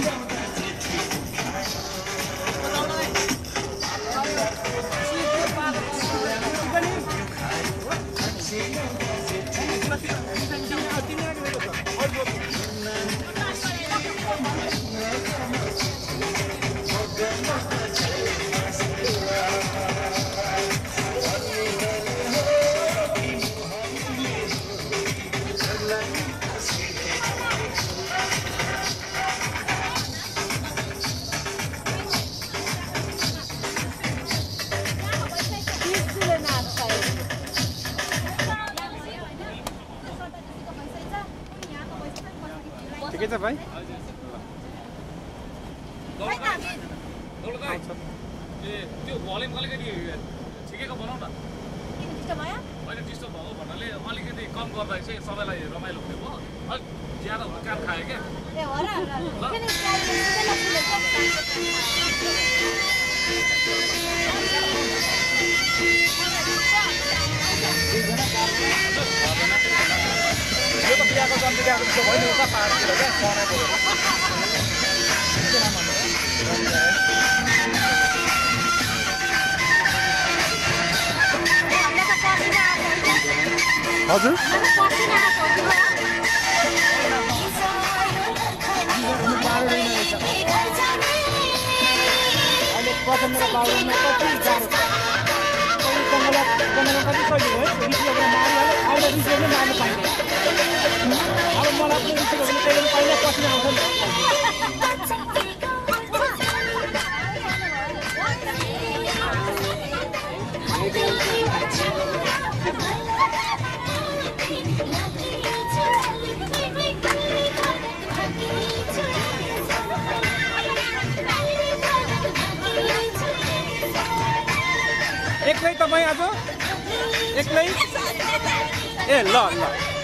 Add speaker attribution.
Speaker 1: Yeah. ठिकै छ भाइ?
Speaker 2: ए त्यो भल्युम अलिकति ठिकैको बनाऊ न। होइन डिस्टर्ब भएको भन्नाले अलिकति कम गर्दा चाहिँ सबैलाई रमाइलो हुने भयो। अलिक ज्यादा कान खायो क्या।
Speaker 1: बिहाको जस्तो भयो नि उता पाहाडतिर क्या बनाएको हजुर कति गाह्रो कति एक्लै तपाईँ आज एक्लै ए ल ल।